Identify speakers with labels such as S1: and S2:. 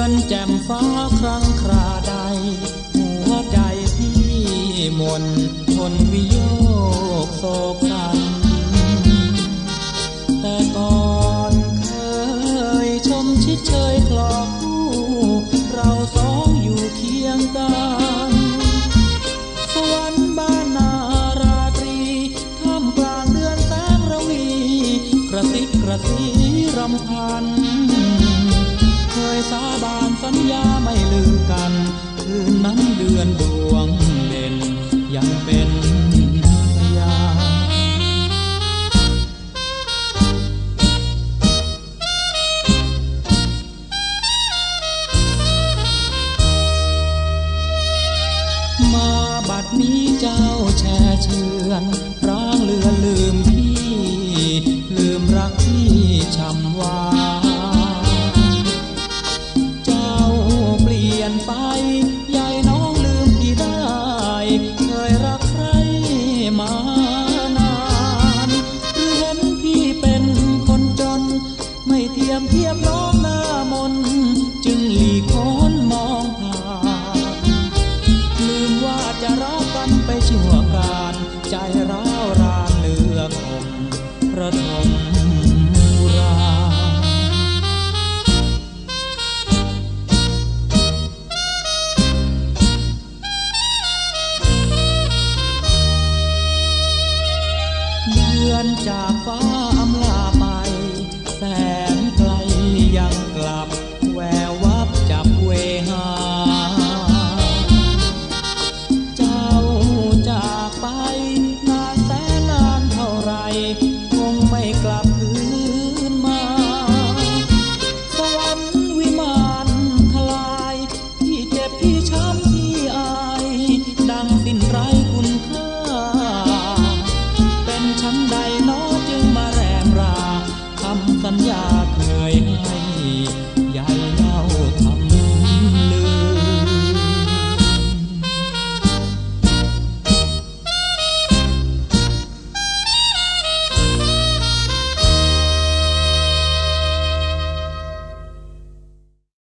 S1: อนแจ่มฟ้าครั้งคราใด หัวใจพี่มนทนวิโยกโศกสันแต่ก่อนเคยชมชิดเชยคลอกคู่เราสองอยู่เคียงกันสวรรค์บ้านนาราตรีท่ามกลางเดือนแสงระวี กระซิบกระซีรำพัน สาบานสัญญาไม่ลืมกัน คืนนั้นเดือนดวงเด่นยังเป็นพยานมาบัดนี้เจ้าแช่เชือนร้างเลือนเลืม ทียมเทียมน้องหน้ามนจึงหลีกพ้นมองผ่าลืมว่าจะรักกันไปชั่วการ ใจร้าวรานเลือคมประทมราเดือนจาไปแส ยังกลับแวววับจับเวหา เจ้าจากไปนานแสนนานเท่าไร คงไม่กลับ